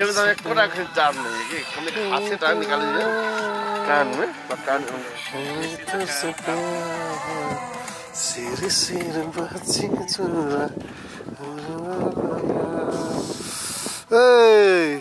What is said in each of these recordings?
एकदम एक पूरा चार नहीं है हमने खांसी टाइम निकाल दिया कान में कान सिर सिर बची चुरा ए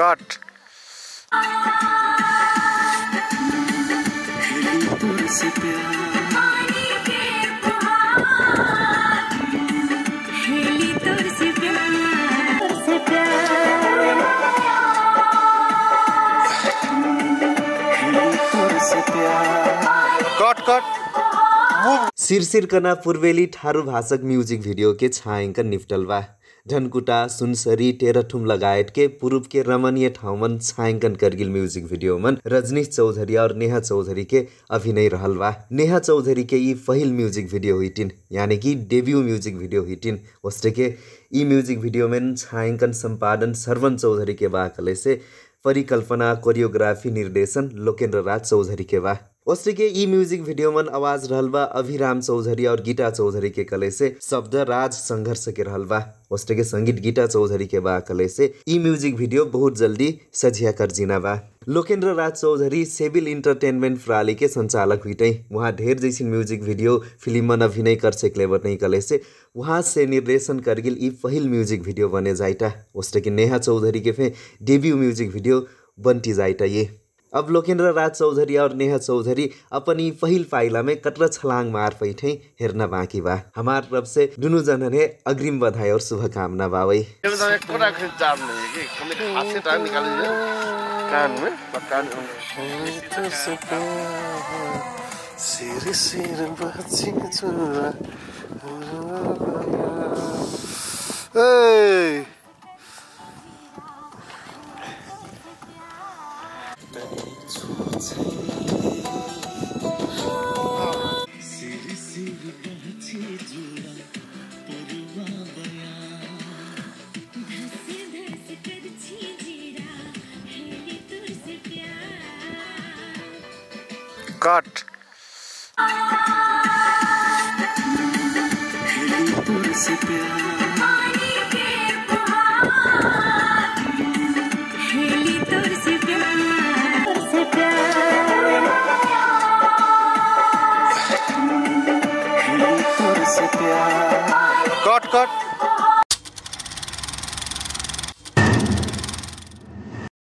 कट। कट कट। सिरसिरकना पूर्वेली ठारू भाषक म्युजिक भिडियो के छायाङ्कन निप्टल बा झन्कुटा सुनसरी टेरठुम लगायत के पूर्व के रमणीय ठाउँमन छायाङ्कन करगिल म्युजिक भिडियोमन रजनीश चौधरी और नेहा चौधरी के अभिनय रहल बा नेहा चौधरी के ई पहिल म्युजिक भिडियो हुइटिन, यानी कि डेब्यू म्युजिक भिडियो हुइटिन। उसटे के ई म्युजिक भिडियो में छायाङ्कन सम्पादन सरवन चौधरी के बा से परिकल्पना, कोरियोग्राफी, निर्देशन लोकेन्द्र राज चौधरी के बा उससे के ई म्यूज़िक वीडियो मन आवाज़ रहल बा अभिराम चौधरी और गीता चौधरी के कले से शब्द राज संघर्ष के रहल बा उससे के संगीत गीता चौधरी के बा कले से ई म्यूज़िक वीडियो बहुत जल्दी सजिया कर जीना बा लोकेन्द्र राज चौधरी सेबिल इंटरटेनमेंट प्रणाली के संचालक हुई वहाँ ढेर जैसी म्यूज़िक वीडियो फ़िल्म मन अभिनय कर सकले नहीं कले से वहाँ से निर्देशन करगिल ई पहिल म्यूज़िक वीडियो बने जाइटा उससे कि नेहा चौधरी के फे डेब्यू म्यूज़िक वीडियो बनती जाइटा ये। अब लोकेन्द्र राज चौधरी और नेहा चौधरी अपन पहिल पाइला में कटर छलांग मार पैठे हेर्न बाँकी बा। हमार तरफ से दुनू जनने अग्रिम बधाई और शुभकामना बा वही कट कट कट